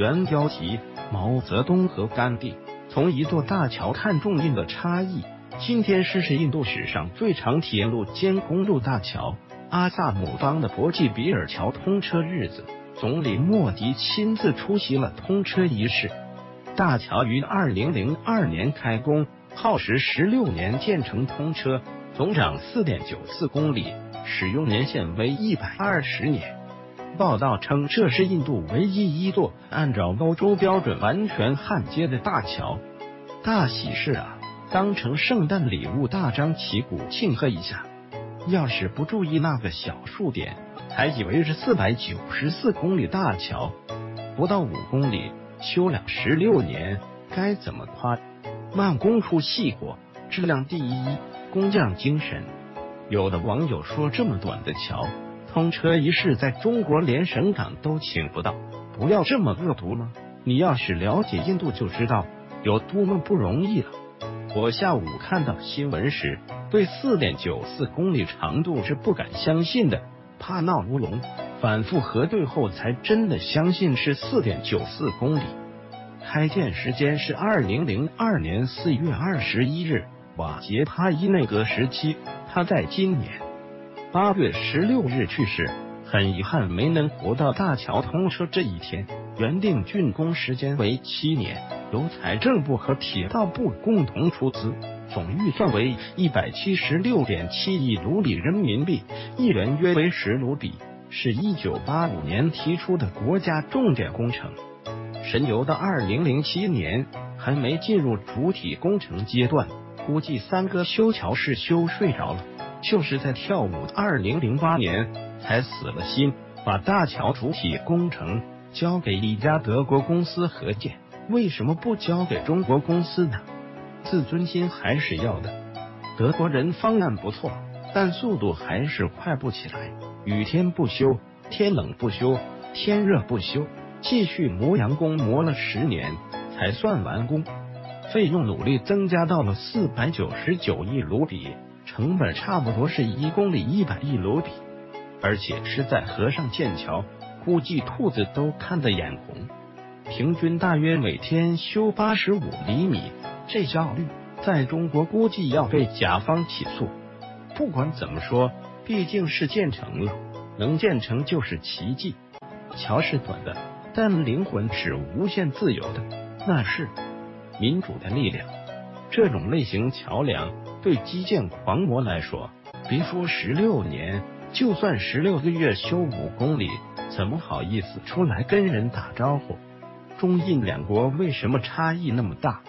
原标题：毛泽东和甘地从一座大桥看重印的差异。今天是是印度史上最长铁路兼公路大桥——阿萨姆邦的博济比尔桥通车日子。总理莫迪亲自出席了通车仪式。大桥于二零零二年开工，耗时十六年建成通车，总长四点九四公里，使用年限为一百二十年。报道称，这是印度唯一一座按照欧洲标准完全焊接的大桥。大喜事啊！当成圣诞礼物，大张旗鼓庆贺一下。要是不注意那个小数点，还以为是四百九十四公里大桥，不到五公里，修了十六年，该怎么夸？慢工出细活，质量第一，工匠精神。有的网友说，这么短的桥，通车仪式在中国连省长都请不到，不要这么恶毒吗？你要是了解印度，就知道有多么不容易了。我下午看到新闻时，对四点九四公里长度是不敢相信的，怕闹乌龙，反复核对后才真的相信是四点九四公里。开建时间是二零零二年四月二十一日，瓦杰帕伊内阁时期，他在今年八月十六日去世，很遗憾没能活到大桥通车这一天。原定竣工时间为七年。由财政部和铁道部共同出资，总预算为一百七十六点七亿卢比人民币，一元约为十卢比，是一九八五年提出的国家重点工程。神游到二零零七年还没进入主体工程阶段，估计三哥修桥是修睡着了，就是在跳舞。二零零八年才死了心，把大桥主体工程交给一家德国公司合建。为什么不交给中国公司呢？自尊心还是要的。德国人方案不错，但速度还是快不起来。雨天不修，天冷不修，天热不修，继续磨洋工磨了十年才算完工，费用努力增加到了四百九十九亿卢比，成本差不多是一公里一百亿卢比，而且是在河上建桥，估计兔子都看得眼红。平均大约每天修八十五厘米，这效率在中国估计要被甲方起诉。不管怎么说，毕竟是建成了，能建成就是奇迹。桥是短的，但灵魂是无限自由的，那是民主的力量。这种类型桥梁对基建狂魔来说，别说十六年，就算十六个月修五公里，怎么好意思出来跟人打招呼？中印两国为什么差异那么大？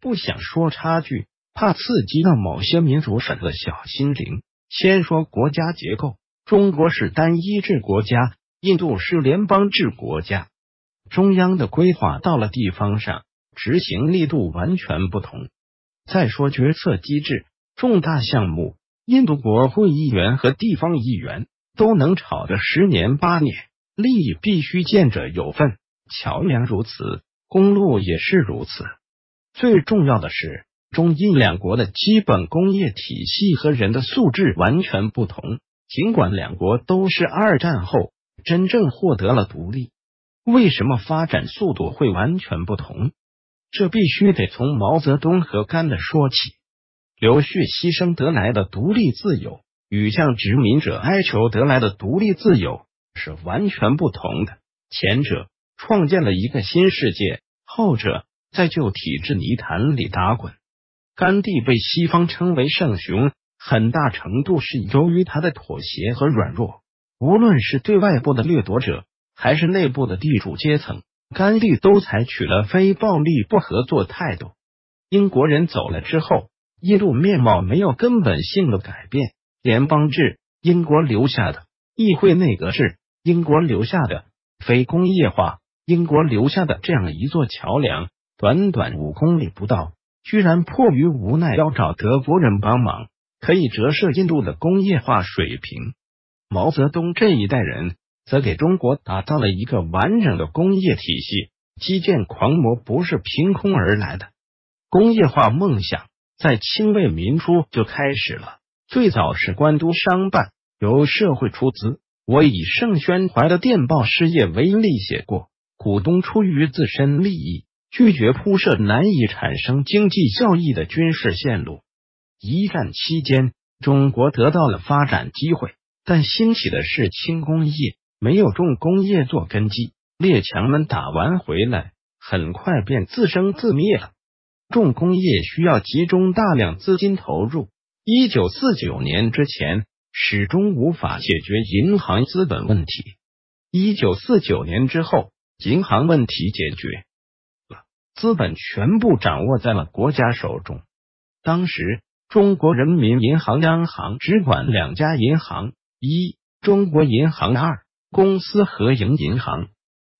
不想说差距，怕刺激到某些民主粉的小心灵。先说国家结构，中国是单一制国家，印度是联邦制国家。中央的规划到了地方上，执行力度完全不同。再说决策机制，重大项目，印度国会议员和地方议员都能吵个十年八年，利益必须见者有份。桥梁如此，公路也是如此。最重要的是，中印两国的基本工业体系和人的素质完全不同。尽管两国都是二战后真正获得了独立，为什么发展速度会完全不同？这必须得从毛泽东和甘的说起。流血牺牲得来的独立自由，与向殖民者哀求得来的独立自由是完全不同的。前者。创建了一个新世界，后者在旧体制泥潭里打滚。甘地被西方称为圣雄，很大程度是由于他的妥协和软弱。无论是对外部的掠夺者，还是内部的地主阶层，甘地都采取了非暴力不合作态度。英国人走了之后，印度面貌没有根本性的改变。联邦制，英国留下的；议会内阁制，英国留下的；非工业化。英国留下的这样一座桥梁，短短五公里不到，居然迫于无奈要找德国人帮忙，可以折射印度的工业化水平。毛泽东这一代人则给中国打造了一个完整的工业体系。基建狂魔不是凭空而来的，工业化梦想在清末民初就开始了，最早是官督商办，由社会出资。我以盛宣怀的电报事业为例写过。股东出于自身利益，拒绝铺设难以产生经济效益的军事线路。一战期间，中国得到了发展机会，但兴起的是轻工业，没有重工业做根基。列强们打完回来，很快便自生自灭了。重工业需要集中大量资金投入。一九四九年之前，始终无法解决银行资本问题。一九四九年之后，银行问题解决了，资本全部掌握在了国家手中。当时，中国人民银行央行只管两家银行：一、中国银行；二、公司合营银行。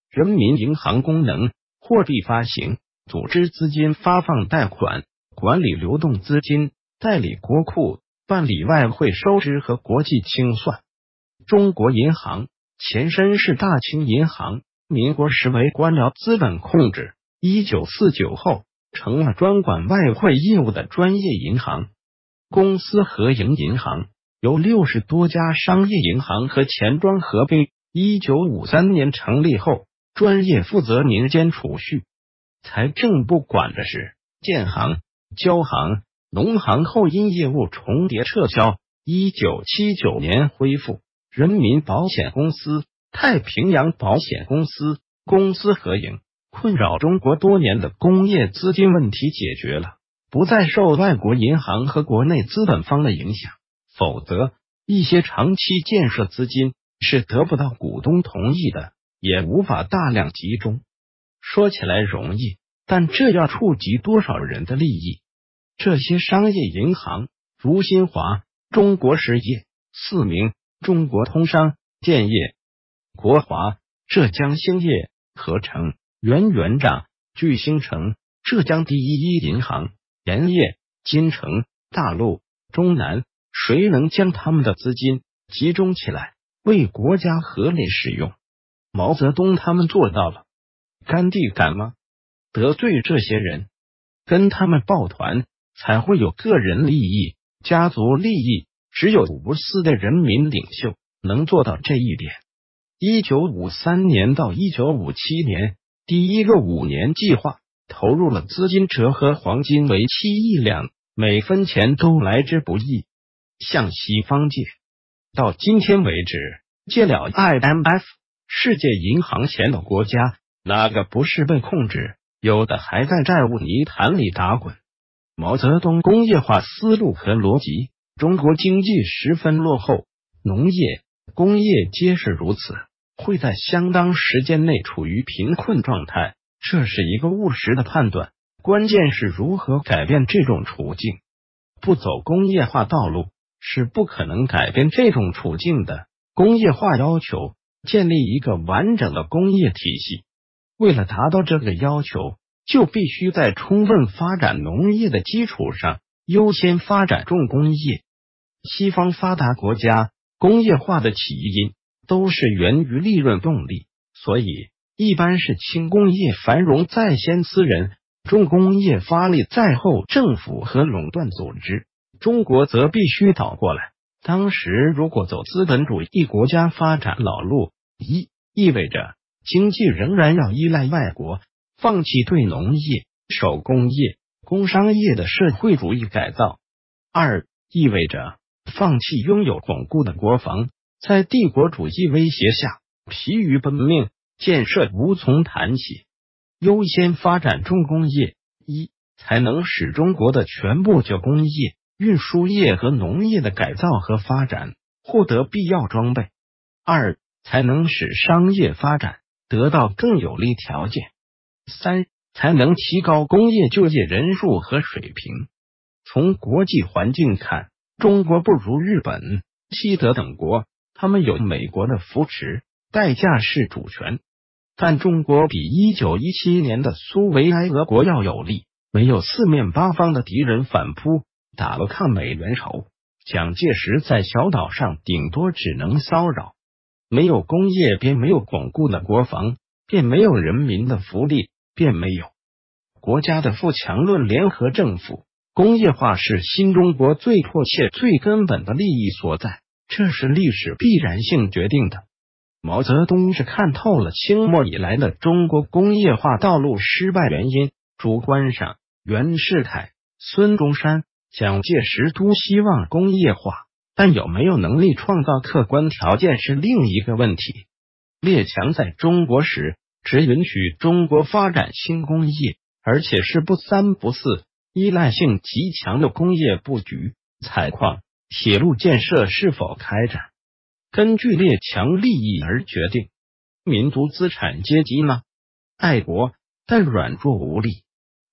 人民银行功能：货币发行。组织资金发放贷款，管理流动资金，代理国库，办理外汇收支和国际清算。中国银行前身是大清银行，民国时为官僚资本控制，一九四九后成了专管外汇业务的专业银行。公司合营银行由六十多家商业银行和钱庄合并，一九五三年成立后，专业负责民间储蓄。财政部管的是建行、交行、农行，后因业务重叠撤销。一九七九年恢复。人民保险公司、太平洋保险公司公司合营，困扰中国多年的工业资金问题解决了，不再受外国银行和国内资本方的影响。否则，一些长期建设资金是得不到股东同意的，也无法大量集中。说起来容易，但这要触及多少人的利益？这些商业银行，如新华、中国实业、四明、中国通商、建业、国华、浙江兴业、合成、原元长、巨星城、浙江第一一银行、盐业、金城、大陆、中南，谁能将他们的资金集中起来，为国家合理使用？毛泽东他们做到了。甘地敢吗？得罪这些人，跟他们抱团，才会有个人利益、家族利益。只有无私的人民领袖能做到这一点。一九五三年到一九五七年，第一个五年计划投入了资金，折合黄金为七亿两，每分钱都来之不易。向西方借，到今天为止，借了 IMF、世界银行钱的国家。哪个不是被控制？有的还在债务泥潭里打滚。毛泽东工业化思路和逻辑，中国经济十分落后，农业、工业皆是如此，会在相当时间内处于贫困状态。这是一个务实的判断，关键是如何改变这种处境。不走工业化道路是不可能改变这种处境的。工业化要求建立一个完整的工业体系。为了达到这个要求，就必须在充分发展农业的基础上，优先发展重工业。西方发达国家工业化的起因都是源于利润动力，所以一般是轻工业繁荣在先，私人重工业发力在后，政府和垄断组织。中国则必须倒过来。当时如果走资本主义国家发展老路，一意味着。经济仍然要依赖外国，放弃对农业、手工业、工商业的社会主义改造。二意味着放弃拥有巩固的国防，在帝国主义威胁下疲于奔命，建设无从谈起。优先发展重工业，一才能使中国的全部旧工业、运输业和农业的改造和发展获得必要装备；二才能使商业发展。得到更有利条件，三才能提高工业就业人数和水平。从国际环境看，中国不如日本、西德等国，他们有美国的扶持，代价是主权。但中国比一九一七年的苏维埃俄国要有利，没有四面八方的敌人反扑，打了抗美援朝。蒋介石在小岛上顶多只能骚扰。没有工业，便没有巩固的国防，便没有人民的福利，便没有国家的富强论联合政府。工业化是新中国最迫切、最根本的利益所在，这是历史必然性决定的。毛泽东是看透了清末以来的中国工业化道路失败原因，主观上，袁世凯、孙中山、蒋介石都希望工业化，但有没有能力创造客观条件是另一个问题。列强在中国时，只允许中国发展新工业，而且是不三不四、依赖性极强的工业布局，采矿、铁路建设是否开展，根据列强利益而决定。民族资产阶级呢，爱国但软弱无力。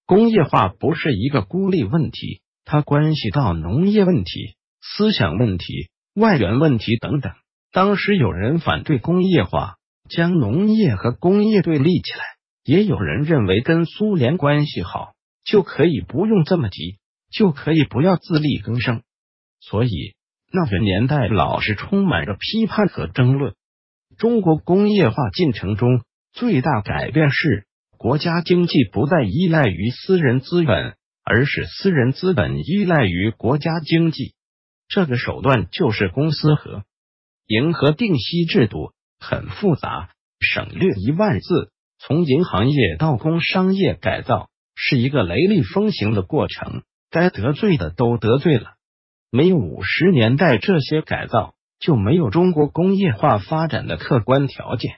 工业化不是一个孤立问题，它关系到农业问题、思想问题、外援问题等等。当时有人反对工业化，将农业和工业对立起来；也有人认为跟苏联关系好，就可以不用这么急，就可以不要自力更生。所以那个年代老是充满着批判和争论。中国工业化进程中最大改变是，国家经济不再依赖于私人资本，而是私人资本依赖于国家经济。这个手段就是公私合。银河定息制度很复杂，省略一万字。从银行业到工商业改造是一个雷厉风行的过程，该得罪的都得罪了。没有五十年代这些改造，就没有中国工业化发展的客观条件。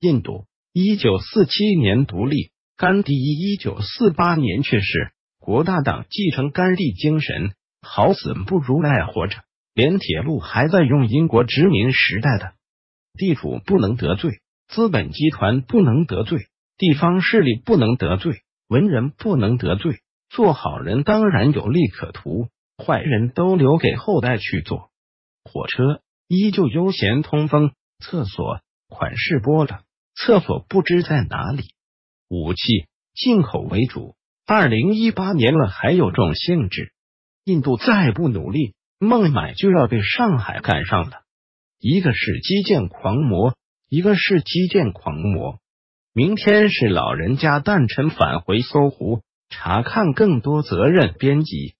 印度一九四七年独立，甘地一九四八年去世，国大党继承甘地精神，好死不如赖活着。连铁路还在用英国殖民时代的地主不能得罪，资本集团不能得罪，地方势力不能得罪，文人不能得罪。做好人当然有利可图，坏人都留给后代去做。火车依旧悠闲通风，厕所款式多了，厕所不知在哪里。武器进口为主，二零一八年了还有种性质。印度再不努力。孟买就要被上海赶上了，一个是基建狂魔，一个是基建狂魔。明天是老人家诞辰返回搜狐，查看更多责任编辑。